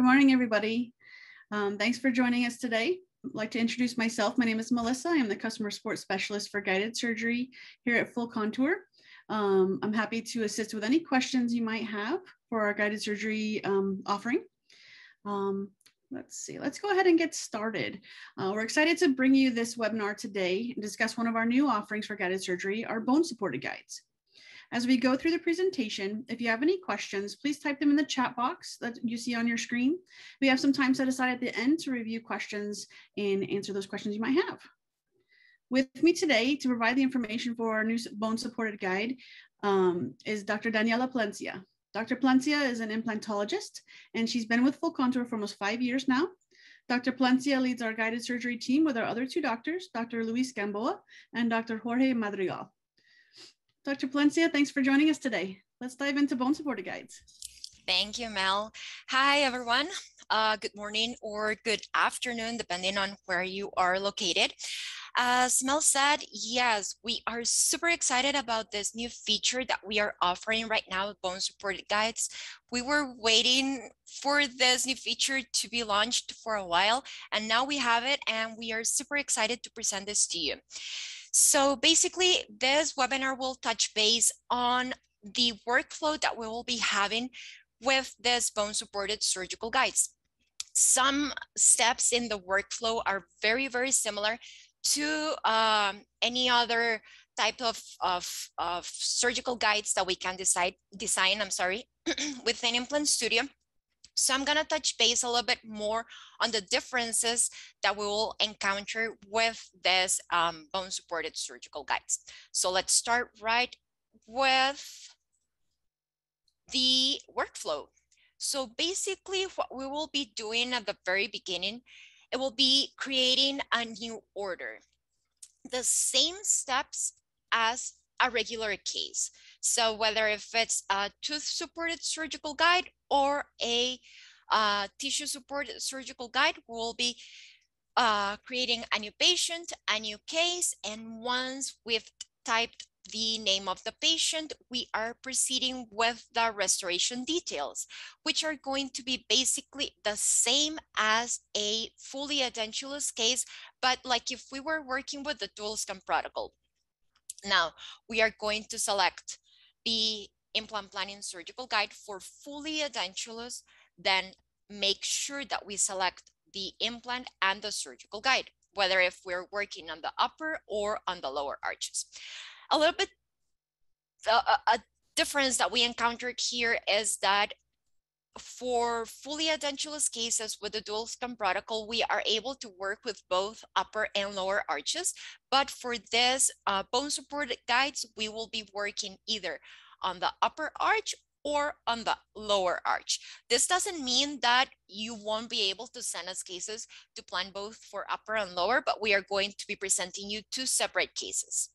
Good morning, everybody. Um, thanks for joining us today. I'd like to introduce myself. My name is Melissa. I'm the customer support specialist for guided surgery here at Full Contour. Um, I'm happy to assist with any questions you might have for our guided surgery um, offering. Um, let's see, let's go ahead and get started. Uh, we're excited to bring you this webinar today and discuss one of our new offerings for guided surgery, our bone supported guides. As we go through the presentation, if you have any questions, please type them in the chat box that you see on your screen. We have some time set aside at the end to review questions and answer those questions you might have. With me today to provide the information for our new bone supported guide um, is Dr. Daniela Palencia. Dr. Palencia is an implantologist and she's been with Full Contour for almost five years now. Dr. Palencia leads our guided surgery team with our other two doctors, Dr. Luis Gamboa and Dr. Jorge Madrigal. Dr. Palencia, thanks for joining us today. Let's dive into bone supported guides. Thank you, Mel. Hi, everyone. Uh, good morning or good afternoon, depending on where you are located. As Mel said, yes, we are super excited about this new feature that we are offering right now, bone supported guides. We were waiting for this new feature to be launched for a while, and now we have it, and we are super excited to present this to you. So basically, this webinar will touch base on the workflow that we will be having with this bone supported surgical guides. Some steps in the workflow are very, very similar to um, any other type of, of, of surgical guides that we can decide, design, I'm sorry, within Implant Studio. So I'm gonna touch base a little bit more on the differences that we will encounter with this um, bone supported surgical guides. So let's start right with the workflow. So basically what we will be doing at the very beginning, it will be creating a new order. The same steps as a regular case. So whether if it's a tooth supported surgical guide or a uh, tissue supported surgical guide, we'll be uh, creating a new patient, a new case, and once we've typed the name of the patient, we are proceeding with the restoration details, which are going to be basically the same as a fully edentulous case, but like if we were working with the dual scan protocol. Now, we are going to select the implant planning surgical guide for fully edentulous, then make sure that we select the implant and the surgical guide, whether if we're working on the upper or on the lower arches. A little bit, uh, a difference that we encountered here is that for fully edentulous cases with the dual scan protocol, we are able to work with both upper and lower arches. But for this uh, bone supported guides, we will be working either on the upper arch or on the lower arch. This doesn't mean that you won't be able to send us cases to plan both for upper and lower, but we are going to be presenting you two separate cases.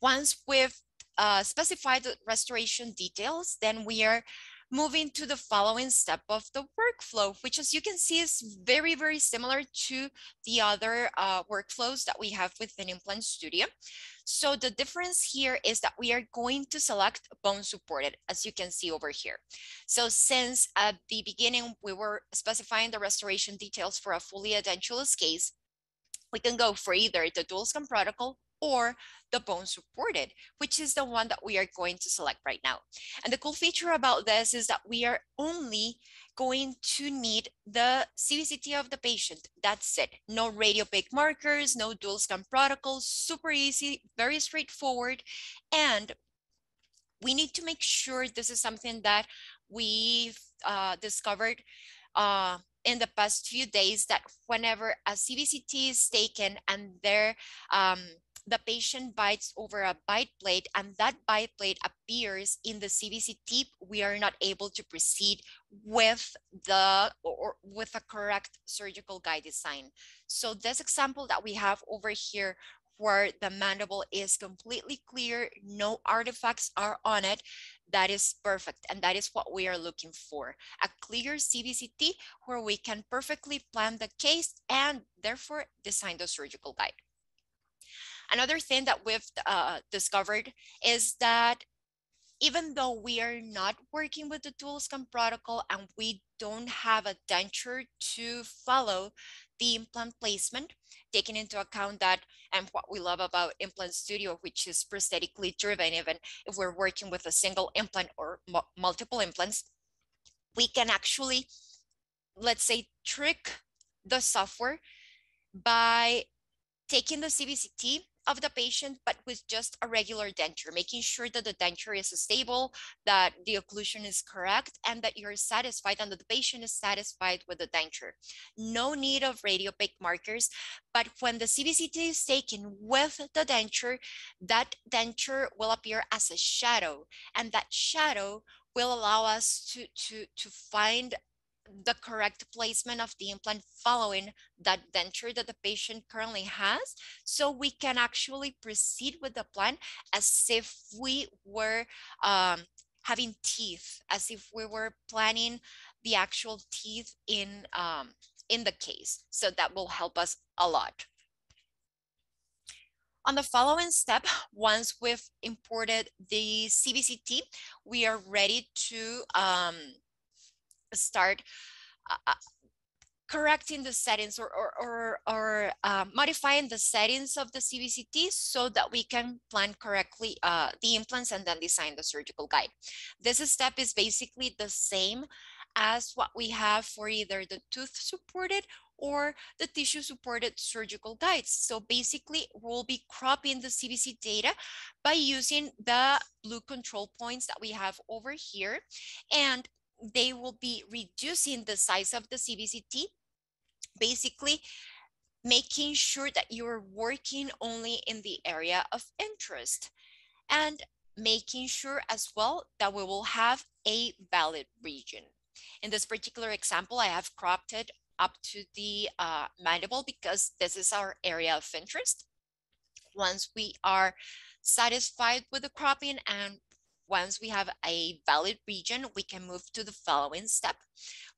Once we've uh, specified the restoration details, then we are moving to the following step of the workflow, which as you can see is very, very similar to the other uh, workflows that we have within Implant Studio. So the difference here is that we are going to select bone supported, as you can see over here. So since at the beginning, we were specifying the restoration details for a fully edentulous case, we can go for either the dual scan protocol or the bone supported, which is the one that we are going to select right now. And the cool feature about this is that we are only going to need the CBCT of the patient. That's it. No radiopaque markers, no dual scan protocols, super easy, very straightforward. And we need to make sure this is something that we've uh, discovered uh, in the past few days that whenever a CBCT is taken and there um, the patient bites over a bite plate and that bite plate appears in the CBCT, we are not able to proceed with the or with a correct surgical guide design. So this example that we have over here where the mandible is completely clear, no artifacts are on it, that is perfect. And that is what we are looking for. A clear CBCT where we can perfectly plan the case and therefore design the surgical guide. Another thing that we've uh, discovered is that even though we are not working with the dual scan protocol and we don't have a denture to follow the implant placement, taking into account that and what we love about Implant Studio, which is prosthetically driven, even if we're working with a single implant or multiple implants, we can actually, let's say, trick the software by taking the CBCT of the patient, but with just a regular denture, making sure that the denture is stable, that the occlusion is correct, and that you're satisfied and that the patient is satisfied with the denture. No need of radiopaque markers, but when the CBCT is taken with the denture, that denture will appear as a shadow, and that shadow will allow us to, to, to find the correct placement of the implant following that denture that the patient currently has. So we can actually proceed with the plan as if we were um, having teeth as if we were planning the actual teeth in um, in the case. So that will help us a lot. On the following step, once we've imported the CBCT, we are ready to um, start uh, uh, correcting the settings or, or, or, or uh, modifying the settings of the CBCT so that we can plan correctly uh, the implants and then design the surgical guide. This step is basically the same as what we have for either the tooth supported or the tissue supported surgical guides. So basically we'll be cropping the CBCT data by using the blue control points that we have over here. And they will be reducing the size of the CBCT, basically making sure that you're working only in the area of interest and making sure as well that we will have a valid region. In this particular example, I have cropped it up to the uh, mandible because this is our area of interest. Once we are satisfied with the cropping and once we have a valid region, we can move to the following step,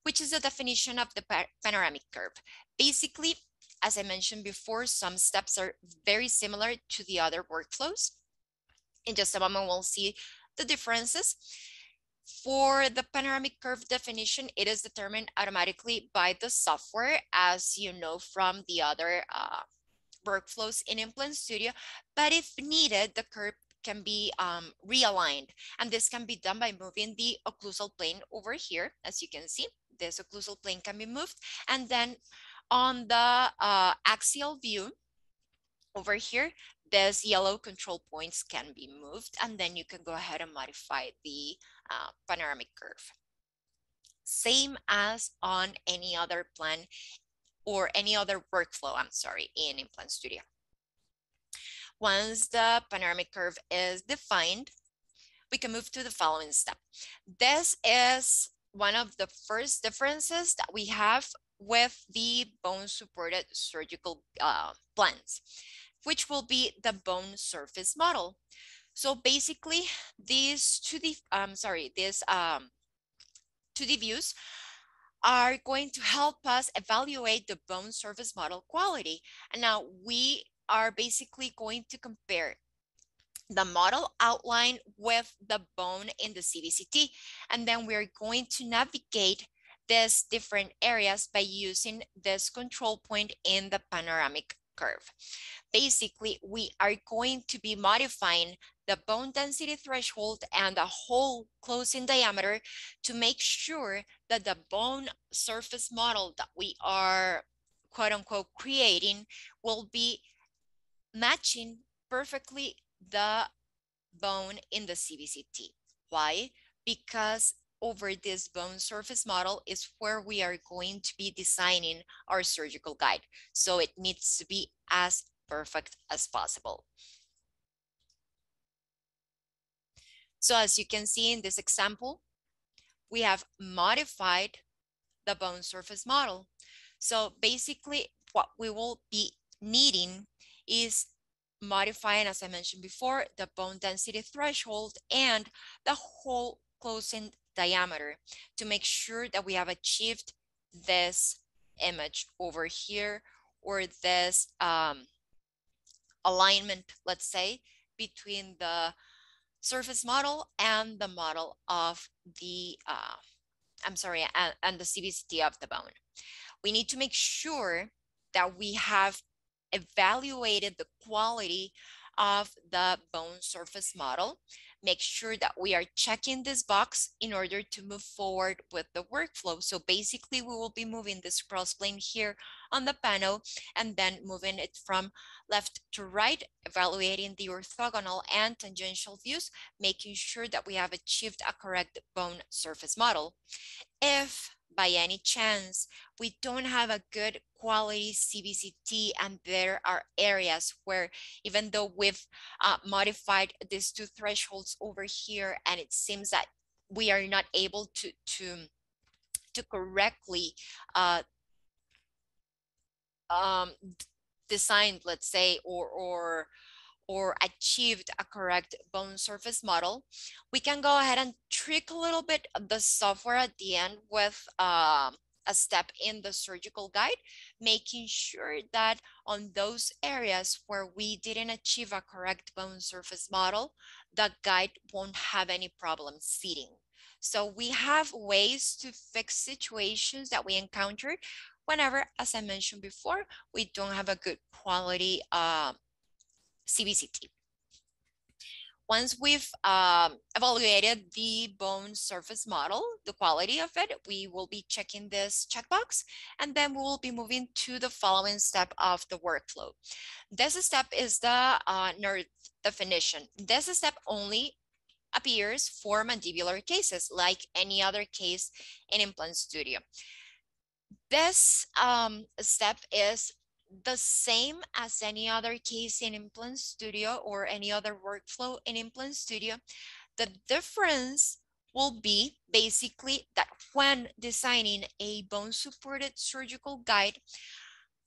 which is the definition of the panoramic curve. Basically, as I mentioned before, some steps are very similar to the other workflows. In just a moment, we'll see the differences. For the panoramic curve definition, it is determined automatically by the software, as you know from the other uh, workflows in Implant Studio. But if needed, the curve can be um, realigned. And this can be done by moving the occlusal plane over here. As you can see, this occlusal plane can be moved. And then on the uh, axial view over here, these yellow control points can be moved. And then you can go ahead and modify the uh, panoramic curve. Same as on any other plan or any other workflow, I'm sorry, in Implant Studio. Once the panoramic curve is defined, we can move to the following step. This is one of the first differences that we have with the bone supported surgical uh, plans, which will be the bone surface model. So basically these 2D, um, sorry, these um, 2D views are going to help us evaluate the bone surface model quality. And now we are basically going to compare the model outline with the bone in the CBCT. And then we're going to navigate these different areas by using this control point in the panoramic curve. Basically, we are going to be modifying the bone density threshold and the hole closing diameter to make sure that the bone surface model that we are quote unquote creating will be matching perfectly the bone in the CBCT. Why? Because over this bone surface model is where we are going to be designing our surgical guide. So it needs to be as perfect as possible. So as you can see in this example, we have modified the bone surface model. So basically what we will be needing is modifying, as I mentioned before, the bone density threshold and the hole closing diameter to make sure that we have achieved this image over here or this um, alignment, let's say, between the surface model and the model of the, uh, I'm sorry, and, and the CBCT of the bone. We need to make sure that we have evaluated the quality of the bone surface model. Make sure that we are checking this box in order to move forward with the workflow. So basically we will be moving this cross plane here on the panel and then moving it from left to right, evaluating the orthogonal and tangential views, making sure that we have achieved a correct bone surface model. If by any chance. We don't have a good quality CBCT and there are areas where even though we've uh, modified these two thresholds over here and it seems that we are not able to to to correctly uh, um, designed, let's say, or or or achieved a correct bone surface model, we can go ahead and trick a little bit the software at the end with uh, a step in the surgical guide, making sure that on those areas where we didn't achieve a correct bone surface model, the guide won't have any problem seating. So we have ways to fix situations that we encounter whenever, as I mentioned before, we don't have a good quality uh, CBCT. Once we've um, evaluated the bone surface model, the quality of it, we will be checking this checkbox, and then we will be moving to the following step of the workflow. This step is the uh, nerve definition. This step only appears for mandibular cases, like any other case in Implant Studio. This um, step is the same as any other case in Implant Studio or any other workflow in Implant Studio. The difference will be basically that when designing a bone supported surgical guide,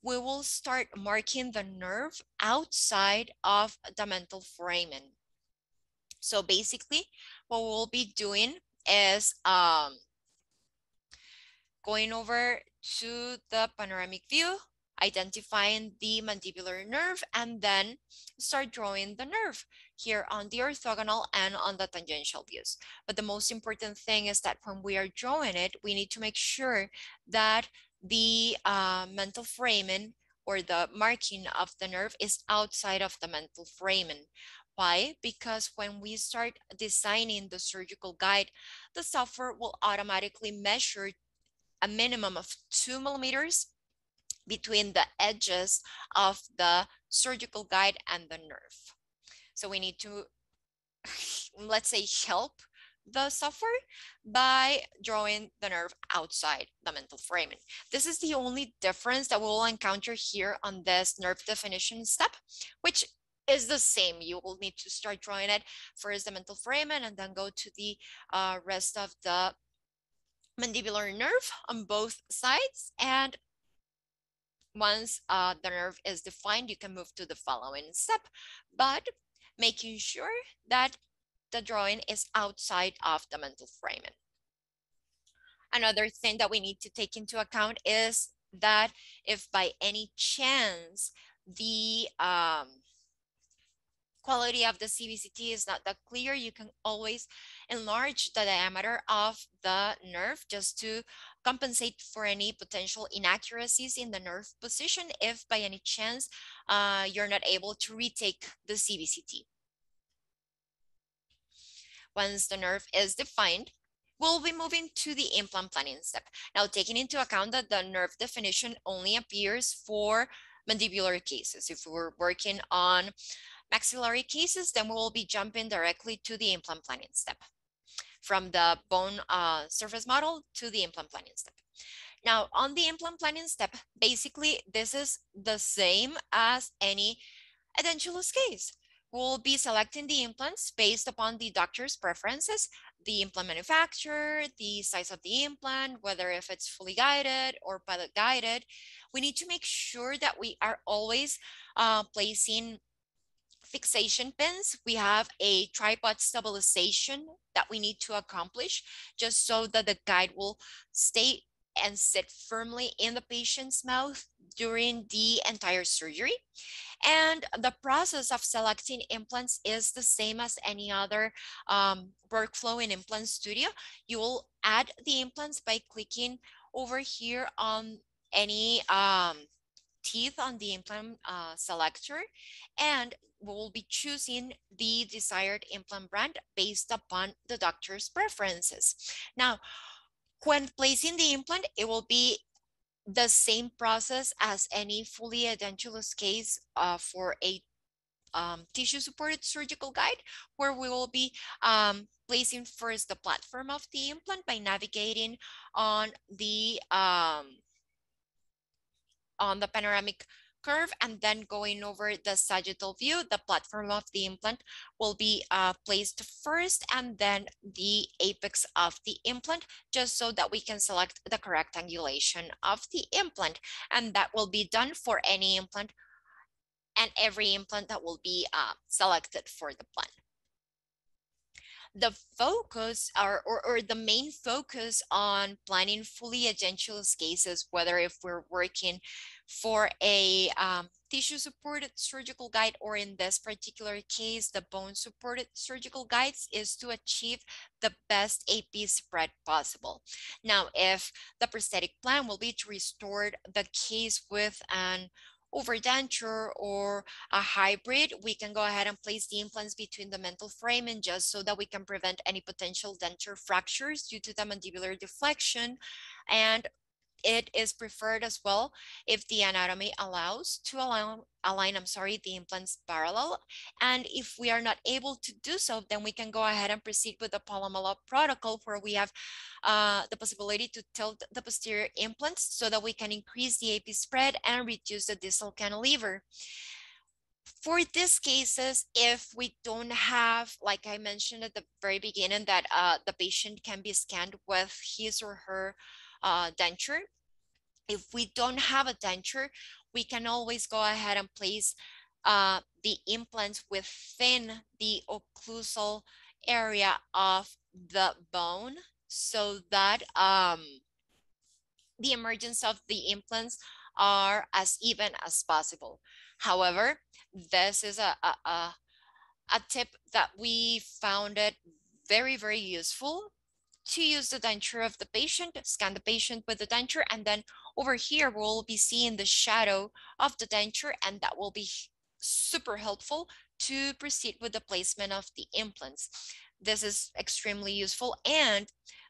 we will start marking the nerve outside of the mental foramen. So basically what we'll be doing is um, going over to the panoramic view, identifying the mandibular nerve, and then start drawing the nerve here on the orthogonal and on the tangential views. But the most important thing is that when we are drawing it, we need to make sure that the uh, mental foramen or the marking of the nerve is outside of the mental foramen. Why? Because when we start designing the surgical guide, the software will automatically measure a minimum of two millimeters between the edges of the surgical guide and the nerve. So we need to, let's say, help the software by drawing the nerve outside the mental foramen. This is the only difference that we'll encounter here on this nerve definition step, which is the same. You will need to start drawing it first the mental foramen and then go to the uh, rest of the mandibular nerve on both sides. And once uh, the nerve is defined, you can move to the following step, but making sure that the drawing is outside of the mental foramen. Another thing that we need to take into account is that if by any chance the um, quality of the CBCT is not that clear, you can always enlarge the diameter of the nerve just to compensate for any potential inaccuracies in the nerve position if by any chance uh, you're not able to retake the CBCT. Once the nerve is defined, we'll be moving to the implant planning step. Now, taking into account that the nerve definition only appears for mandibular cases. If we're working on maxillary cases, then we will be jumping directly to the implant planning step from the bone uh, surface model to the implant planning step. Now on the implant planning step, basically this is the same as any edentulous case. We'll be selecting the implants based upon the doctor's preferences, the implant manufacturer, the size of the implant, whether if it's fully guided or pilot guided. We need to make sure that we are always uh, placing fixation pins, we have a tripod stabilization that we need to accomplish just so that the guide will stay and sit firmly in the patient's mouth during the entire surgery. And the process of selecting implants is the same as any other um, workflow in Implant Studio. You will add the implants by clicking over here on any um, teeth on the implant uh, selector and we'll be choosing the desired implant brand based upon the doctor's preferences. Now, when placing the implant, it will be the same process as any fully edentulous case uh, for a um, tissue supported surgical guide where we will be um, placing first the platform of the implant by navigating on the um, on the panoramic curve and then going over the sagittal view, the platform of the implant will be uh, placed first and then the apex of the implant, just so that we can select the correct angulation of the implant. And that will be done for any implant and every implant that will be uh, selected for the plan the focus or, or, or, the main focus on planning fully edentulous cases, whether if we're working for a um, tissue supported surgical guide or in this particular case, the bone supported surgical guides is to achieve the best AP spread possible. Now, if the prosthetic plan will be to restore the case with an overdenture or a hybrid, we can go ahead and place the implants between the mental foramen just so that we can prevent any potential denture fractures due to the mandibular deflection. And it is preferred as well if the anatomy allows to align, align, I'm sorry, the implants parallel. And if we are not able to do so, then we can go ahead and proceed with the Paulo Malo protocol where we have uh, the possibility to tilt the posterior implants so that we can increase the AP spread and reduce the distal cantilever. For these cases, if we don't have, like I mentioned at the very beginning, that uh, the patient can be scanned with his or her uh, denture. If we don't have a denture, we can always go ahead and place uh, the implants within the occlusal area of the bone so that um, the emergence of the implants are as even as possible. However, this is a, a, a, a tip that we found it very, very useful to use the denture of the patient, scan the patient with the denture, and then over here, we'll be seeing the shadow of the denture, and that will be super helpful to proceed with the placement of the implants. This is extremely useful, and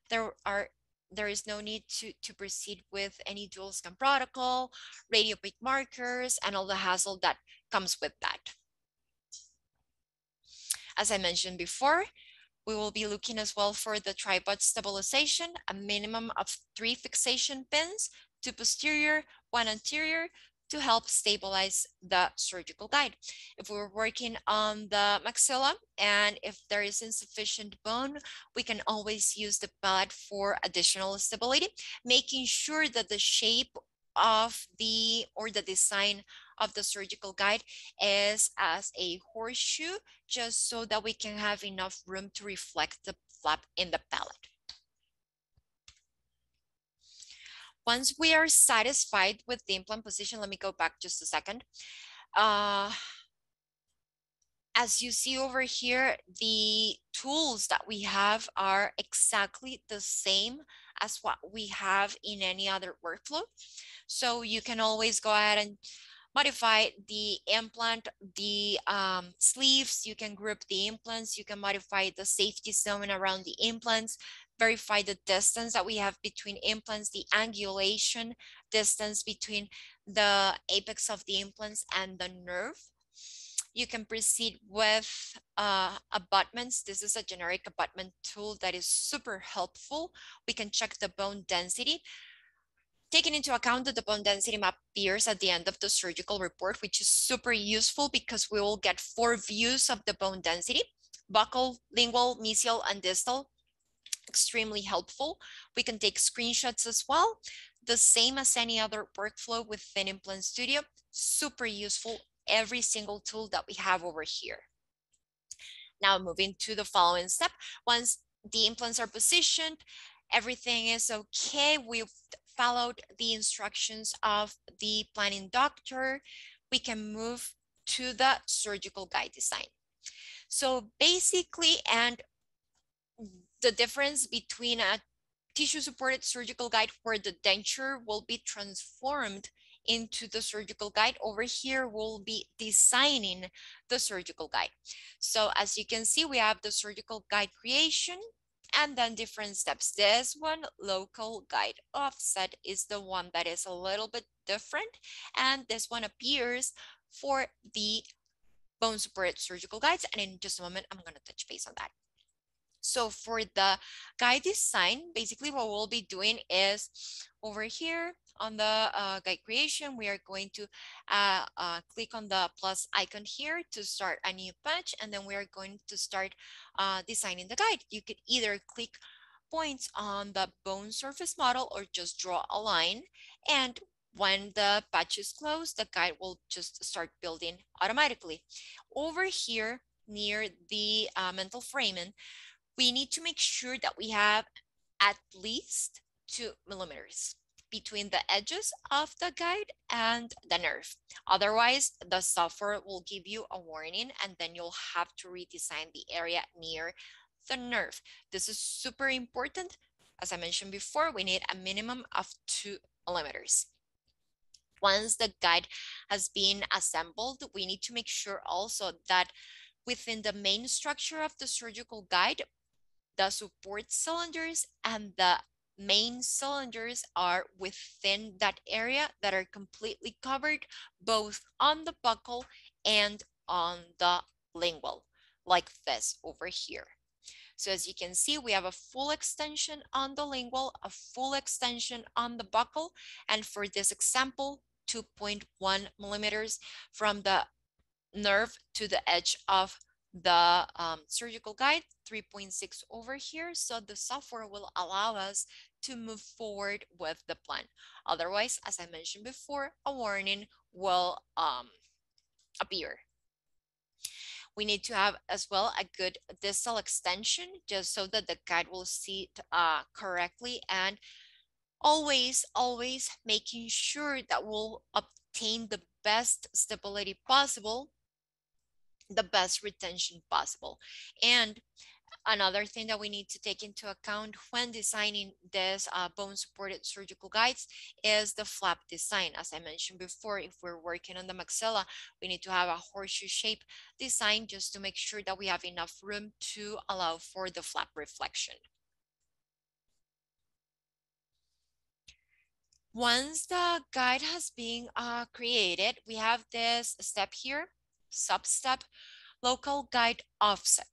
there are there is no need to, to proceed with any dual scan protocol, radiopaque markers, and all the hassle that comes with that. As I mentioned before, we will be looking as well for the tripod stabilization, a minimum of three fixation pins, two posterior, one anterior, to help stabilize the surgical guide. If we're working on the maxilla and if there is insufficient bone, we can always use the pad for additional stability, making sure that the shape of the or the design of the surgical guide is as a horseshoe, just so that we can have enough room to reflect the flap in the palate. Once we are satisfied with the implant position, let me go back just a second. Uh, as you see over here, the tools that we have are exactly the same as what we have in any other workflow. So you can always go ahead and modify the implant, the um, sleeves, you can group the implants, you can modify the safety zone around the implants, verify the distance that we have between implants, the angulation distance between the apex of the implants and the nerve. You can proceed with uh, abutments. This is a generic abutment tool that is super helpful. We can check the bone density taking into account that the bone density map appears at the end of the surgical report, which is super useful because we will get four views of the bone density, buccal, lingual, mesial, and distal. Extremely helpful. We can take screenshots as well. The same as any other workflow within Implant Studio, super useful, every single tool that we have over here. Now moving to the following step. Once the implants are positioned, everything is okay. We've followed the instructions of the planning doctor, we can move to the surgical guide design. So basically, and the difference between a tissue supported surgical guide where the denture will be transformed into the surgical guide. Over here, we'll be designing the surgical guide. So as you can see, we have the surgical guide creation and then different steps. This one, local guide offset, is the one that is a little bit different. And this one appears for the bone supported surgical guides. And in just a moment, I'm going to touch base on that. So for the guide design, basically what we'll be doing is over here on the uh, guide creation, we are going to uh, uh, click on the plus icon here to start a new patch, and then we are going to start uh, designing the guide. You could either click points on the bone surface model or just draw a line. And when the patch is closed, the guide will just start building automatically. Over here near the uh, mental foramen, we need to make sure that we have at least two millimeters between the edges of the guide and the nerve. Otherwise, the software will give you a warning and then you'll have to redesign the area near the nerve. This is super important. As I mentioned before, we need a minimum of two millimeters. Once the guide has been assembled, we need to make sure also that within the main structure of the surgical guide, the support cylinders and the main cylinders are within that area that are completely covered both on the buccal and on the lingual like this over here. So as you can see, we have a full extension on the lingual, a full extension on the buccal, and for this example, 2.1 millimeters from the nerve to the edge of the um, surgical guide 3.6 over here. So the software will allow us to move forward with the plan. Otherwise, as I mentioned before, a warning will um, appear. We need to have as well a good distal extension just so that the guide will sit uh, correctly and always, always making sure that we'll obtain the best stability possible the best retention possible. And another thing that we need to take into account when designing this uh, bone supported surgical guides is the flap design. As I mentioned before, if we're working on the maxilla, we need to have a horseshoe shape design just to make sure that we have enough room to allow for the flap reflection. Once the guide has been uh, created, we have this step here sub-step, local guide offset.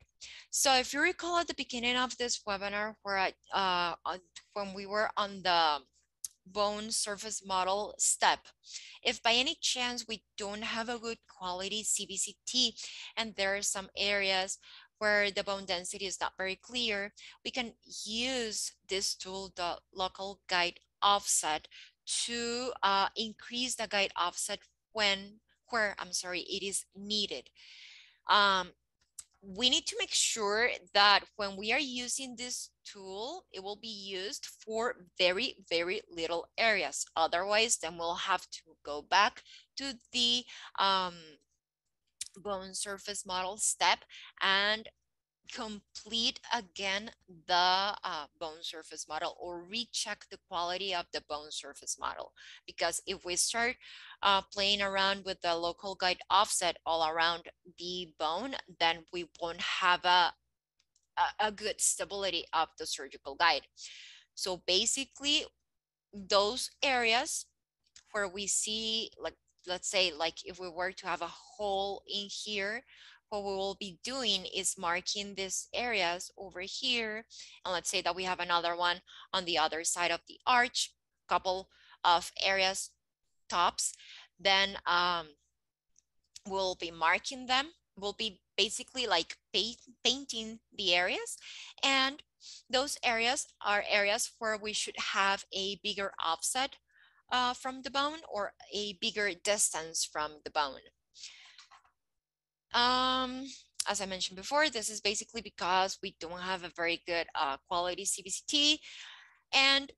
So if you recall at the beginning of this webinar where I, uh, when we were on the bone surface model step, if by any chance we don't have a good quality CBCT and there are some areas where the bone density is not very clear, we can use this tool, the local guide offset, to uh, increase the guide offset when where I'm sorry, it is needed. Um, we need to make sure that when we are using this tool, it will be used for very, very little areas. Otherwise, then we'll have to go back to the um, bone surface model step and complete again the uh, bone surface model or recheck the quality of the bone surface model. Because if we start uh, playing around with the local guide offset all around the bone, then we won't have a, a, a good stability of the surgical guide. So basically, those areas where we see like let's say like if we were to have a hole in here what we will be doing is marking these areas over here. And let's say that we have another one on the other side of the arch, couple of areas tops. Then um, we'll be marking them. We'll be basically like paint, painting the areas. And those areas are areas where we should have a bigger offset uh, from the bone or a bigger distance from the bone. Um, as I mentioned before, this is basically because we don't have a very good uh, quality CBCT. And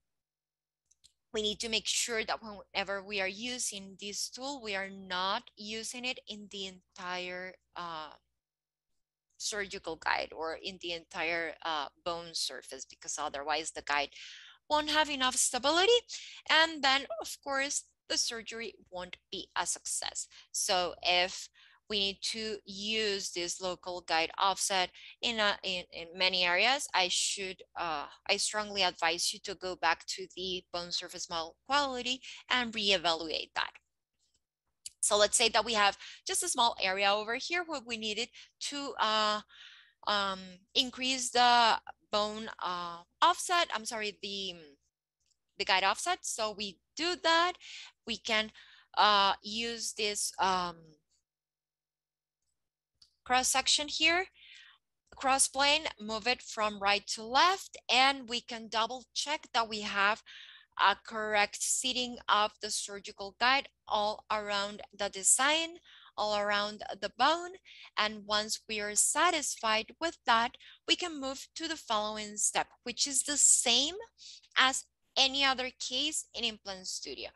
we need to make sure that whenever we are using this tool, we are not using it in the entire uh, surgical guide or in the entire uh, bone surface because otherwise the guide won't have enough stability and then of course the surgery won't be a success. So if we need to use this local guide offset in, a, in, in many areas, I should, uh, I strongly advise you to go back to the bone surface model quality and reevaluate that. So let's say that we have just a small area over here where we needed to uh, um, increase the bone uh, offset, I'm sorry, the, the guide offset. So we do that. We can uh, use this um, cross section here, cross plane, move it from right to left, and we can double check that we have a correct seating of the surgical guide all around the design, all around the bone. And once we are satisfied with that, we can move to the following step, which is the same as any other case in Implant Studio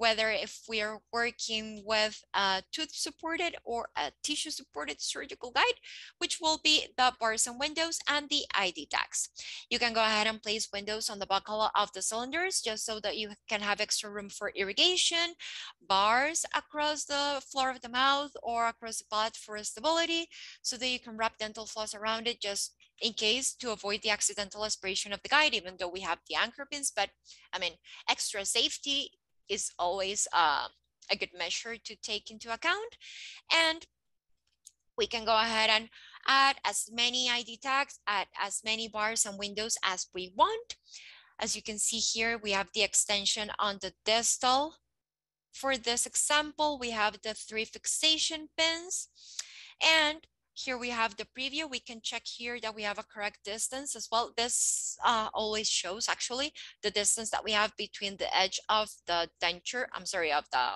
whether if we are working with a tooth supported or a tissue supported surgical guide, which will be the bars and windows and the ID tags. You can go ahead and place windows on the buccal of the cylinders just so that you can have extra room for irrigation, bars across the floor of the mouth or across the palate for stability so that you can wrap dental floss around it just in case to avoid the accidental aspiration of the guide, even though we have the anchor pins, but I mean, extra safety is always uh, a good measure to take into account. And we can go ahead and add as many ID tags, add as many bars and windows as we want. As you can see here, we have the extension on the distal. For this example, we have the three fixation pins. And here we have the preview. We can check here that we have a correct distance as well. This uh, always shows actually the distance that we have between the edge of the denture, I'm sorry, of the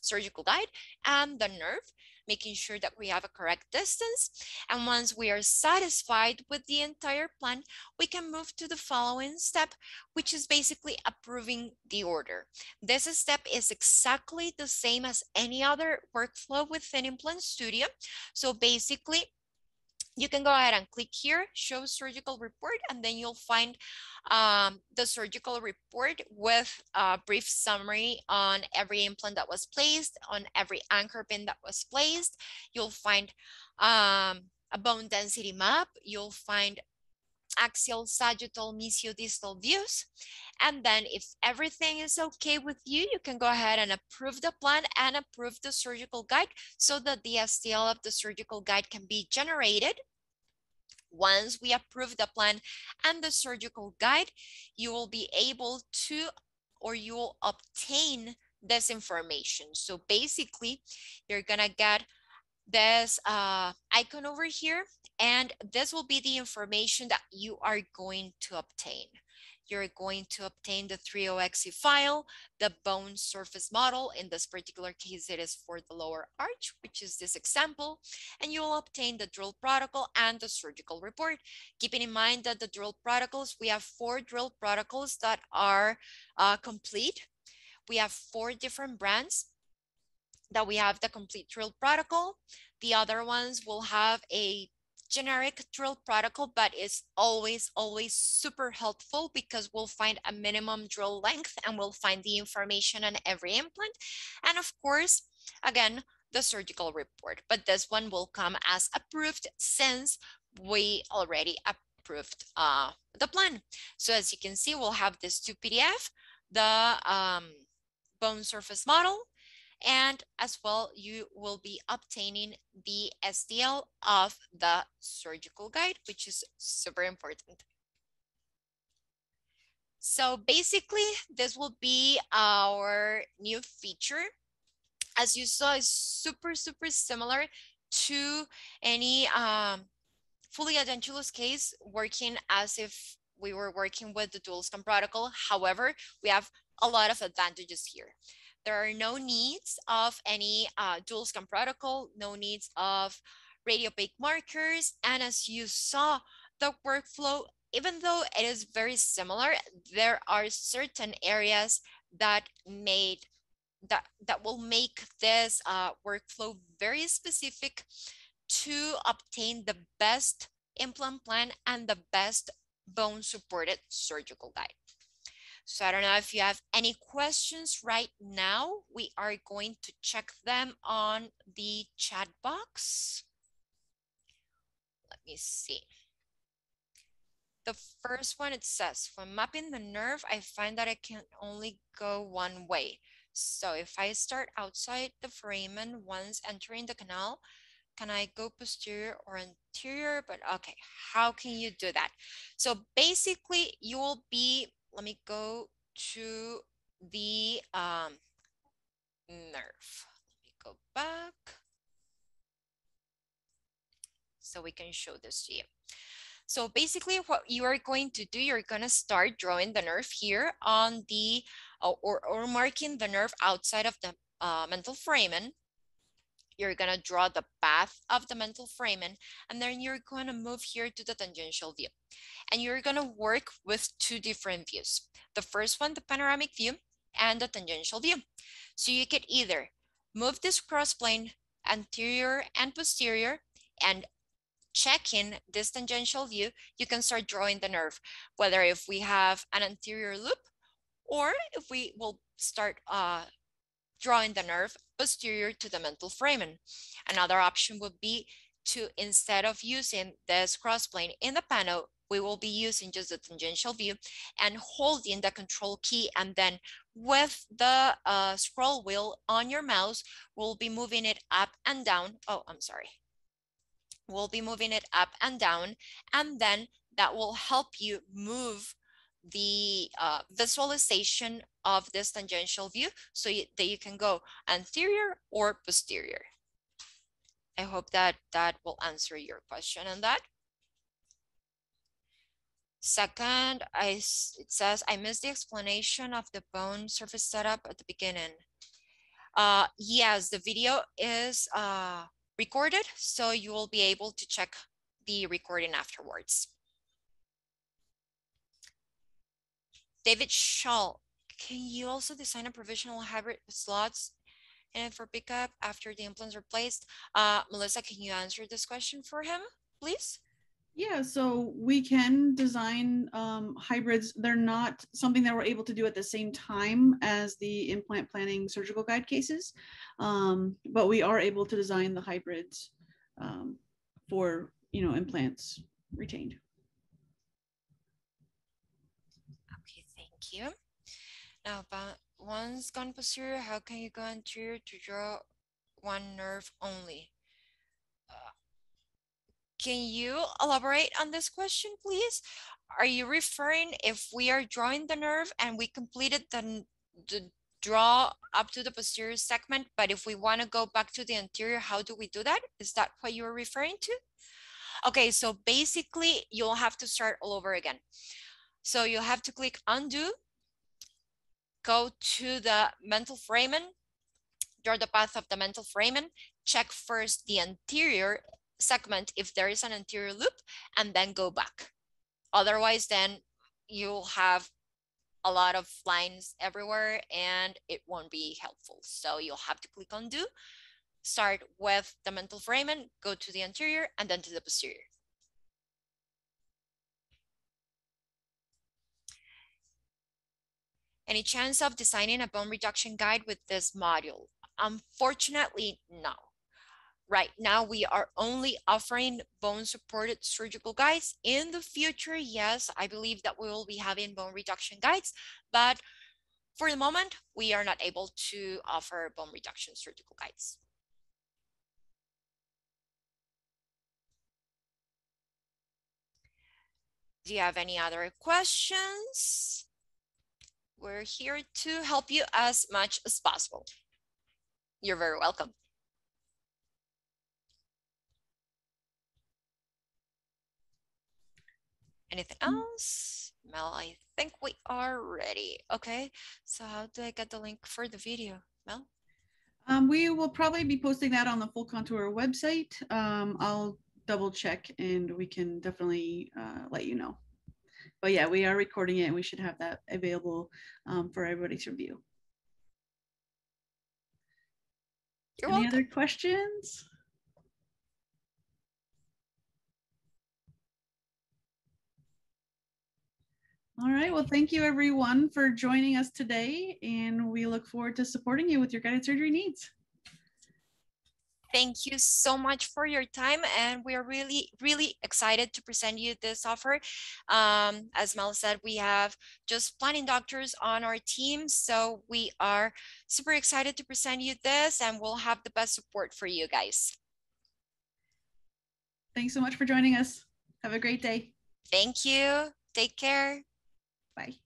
surgical guide and the nerve making sure that we have a correct distance. And once we are satisfied with the entire plan, we can move to the following step, which is basically approving the order. This step is exactly the same as any other workflow within Implant Studio. So basically, you can go ahead and click here, show surgical report, and then you'll find um, the surgical report with a brief summary on every implant that was placed, on every anchor pin that was placed. You'll find um, a bone density map. You'll find axial, sagittal, mesiodistal views. And then if everything is okay with you, you can go ahead and approve the plan and approve the surgical guide so that the STL of the surgical guide can be generated. Once we approve the plan and the surgical guide, you will be able to or you will obtain this information. So basically, you're gonna get this uh, icon over here and this will be the information that you are going to obtain. You're going to obtain the 3OXZ file, the bone surface model. In this particular case, it is for the lower arch, which is this example. And you will obtain the drill protocol and the surgical report. Keeping in mind that the drill protocols, we have four drill protocols that are uh, complete. We have four different brands that we have the complete drill protocol. The other ones will have a generic drill protocol, but it's always, always super helpful because we'll find a minimum drill length and we'll find the information on every implant. And of course, again, the surgical report, but this one will come as approved since we already approved uh, the plan. So as you can see, we'll have this two PDF, the um, bone surface model, and as well, you will be obtaining the STL of the surgical guide, which is super important. So basically, this will be our new feature. As you saw, it's super, super similar to any um, fully edentulous case working as if we were working with the dual scan protocol. However, we have a lot of advantages here. There are no needs of any uh, dual scan protocol, no needs of radiopaque markers. And as you saw, the workflow, even though it is very similar, there are certain areas that made that that will make this uh, workflow very specific to obtain the best implant plan and the best bone supported surgical guide. So I don't know if you have any questions right now. We are going to check them on the chat box. Let me see. The first one, it says, when mapping the nerve, I find that I can only go one way. So if I start outside the foramen once entering the canal, can I go posterior or anterior? But okay, how can you do that? So basically you will be, let me go to the um, nerve. Let me go back. So we can show this to you. So basically what you are going to do, you're going to start drawing the nerve here on the, uh, or, or marking the nerve outside of the uh, mental foramen. You're going to draw the path of the mental foramen, and then you're going to move here to the tangential view. And you're going to work with two different views. The first one, the panoramic view, and the tangential view. So you could either move this cross plane anterior and posterior and checking this tangential view, you can start drawing the nerve, whether if we have an anterior loop or if we will start uh, drawing the nerve posterior to the mental foramen. Another option would be to, instead of using this crossplane in the panel, we will be using just the tangential view and holding the control key and then with the uh, scroll wheel on your mouse, we'll be moving it up and down. Oh, I'm sorry we'll be moving it up and down, and then that will help you move the uh, visualization of this tangential view so you, that you can go anterior or posterior. I hope that that will answer your question on that. Second, I, it says, I missed the explanation of the bone surface setup at the beginning. Uh, yes, the video is uh, recorded, so you will be able to check the recording afterwards. David Shaw, can you also design a provisional hybrid slots and for pickup after the implants are placed? Uh, Melissa, can you answer this question for him, please? Yeah, so we can design um, hybrids. They're not something that we're able to do at the same time as the implant planning surgical guide cases, um, but we are able to design the hybrids um, for you know implants retained. You. Now, but once gone posterior, how can you go anterior to draw one nerve only? Uh, can you elaborate on this question, please? Are you referring if we are drawing the nerve and we completed the, the draw up to the posterior segment, but if we want to go back to the anterior, how do we do that? Is that what you're referring to? Okay, so basically you'll have to start all over again. So you'll have to click undo, go to the mental foramen, draw the path of the mental foramen, check first the anterior segment if there is an anterior loop and then go back. Otherwise, then you'll have a lot of lines everywhere and it won't be helpful. So you'll have to click undo, start with the mental foramen, go to the anterior and then to the posterior. Any chance of designing a bone reduction guide with this module? Unfortunately, no. Right now we are only offering bone supported surgical guides. In the future yes i believe that we will be having bone reduction guides but for the moment we are not able to offer bone reduction surgical guides. Do you have any other questions we're here to help you as much as possible you're very welcome Anything mm. else? Mel, I think we are ready. Okay, so how do I get the link for the video, Mel? Um, we will probably be posting that on the Full Contour website. Um, I'll double check and we can definitely uh, let you know. But yeah, we are recording it and we should have that available um, for everybody to view. You're Any welcome. other questions? All right, well, thank you everyone for joining us today and we look forward to supporting you with your guided surgery needs. Thank you so much for your time. And we are really, really excited to present you this offer. Um, as Mel said, we have just planning doctors on our team. So we are super excited to present you this and we'll have the best support for you guys. Thanks so much for joining us. Have a great day. Thank you. Take care. Bye.